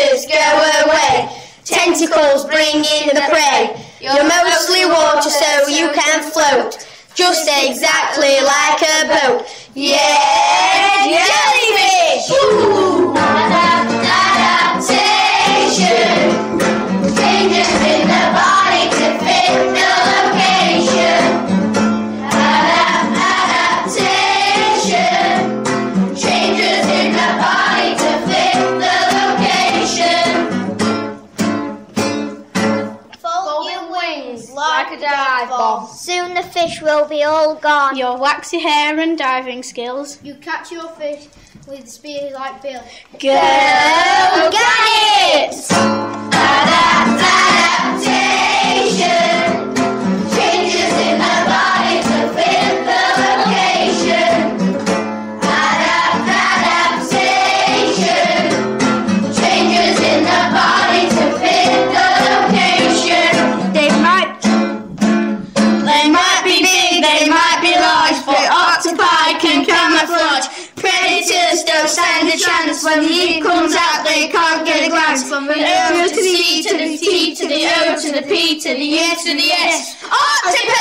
go away. Tentacles bring in the prey. You're mostly water so you can float. Just exactly like a boat. Yeah, jellyfish! Like a dive bomb. Soon the fish will be all gone. Your waxy hair and diving skills. You catch your fish with spears like Bill. Go get it! Adaptation. Stand a chance when the heat comes out, they can't get a glance. From the O to the E to the T to the O to the P to the E to the S. Oh, Octopus!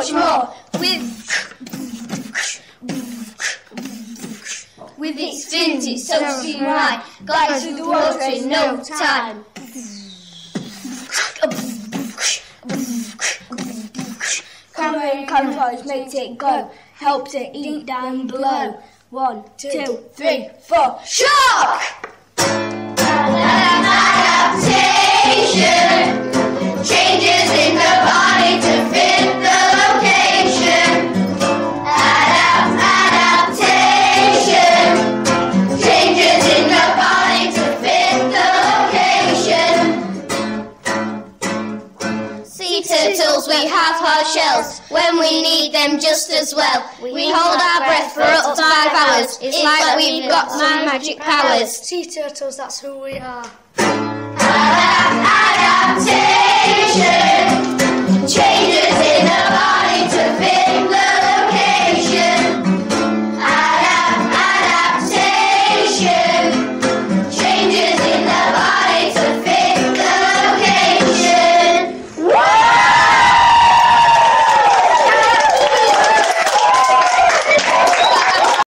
Much more. With with its fins, it's so steam high, glides through the water in no time. And controls makes it go. Helps it eat down below. One, two, three, four. Shark! Adaptation we have hard shells. When we need them just as well. We hold our breath for up to five hours. It's like we've got some magic powers. Sea turtles, that's who we are.